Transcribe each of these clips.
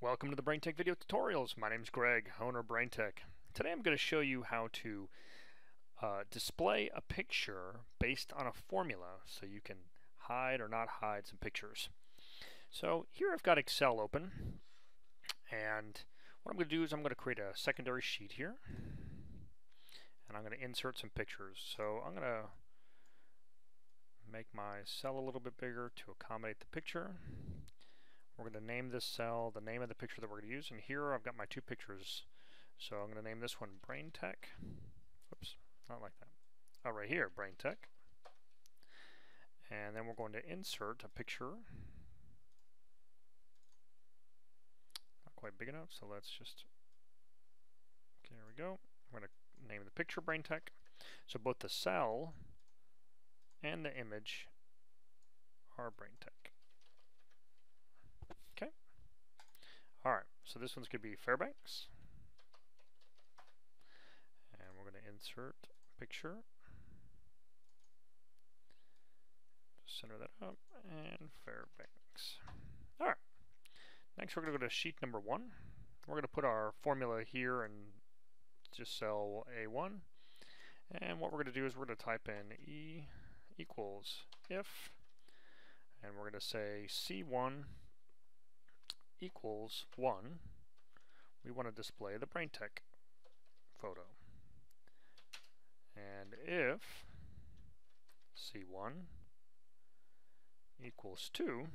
Welcome to the Braintek video tutorials. My name is Greg, owner of Braintek. Today I'm going to show you how to uh, display a picture based on a formula so you can hide or not hide some pictures. So here I've got Excel open and what I'm going to do is I'm going to create a secondary sheet here and I'm going to insert some pictures. So I'm going to make my cell a little bit bigger to accommodate the picture. We're going to name this cell the name of the picture that we're going to use. And here I've got my two pictures. So I'm going to name this one Brain Tech. Oops, not like that. Oh, right here, Brain Tech. And then we're going to insert a picture. Not quite big enough, so let's just, okay, there we go. I'm going to name the picture Brain Tech. So both the cell and the image are Brain Tech. Alright, so this one's going to be Fairbanks. And we're going to insert picture. Center that up, and Fairbanks. Alright, next we're going to go to sheet number one. We're going to put our formula here and just cell A1. And what we're going to do is we're going to type in E equals if, and we're going to say C1 equals 1, we want to display the Braintek photo. And if C1 equals 2,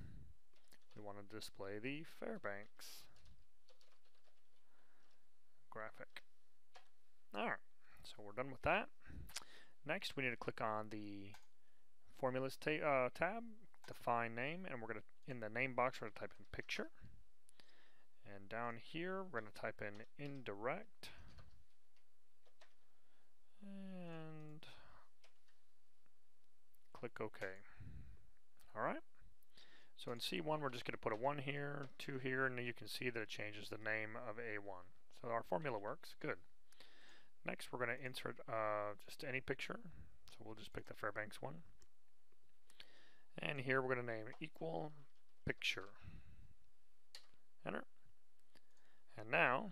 we want to display the Fairbanks graphic. Alright, so we're done with that. Next, we need to click on the Formulas ta uh, tab, define name, and we're going to, in the name box, we're going to type in picture. Down here, we're going to type in indirect. And click OK. Alright. So in C1, we're just going to put a 1 here, 2 here, and you can see that it changes the name of A1. So our formula works. Good. Next, we're going to insert uh, just any picture. So we'll just pick the Fairbanks one. And here we're going to name equal picture. Enter. And now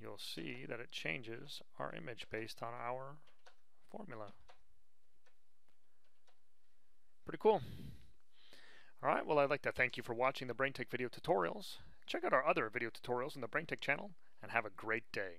you'll see that it changes our image based on our formula. Pretty cool. Alright, well I'd like to thank you for watching the Braintek video tutorials. Check out our other video tutorials on the Braintek channel and have a great day.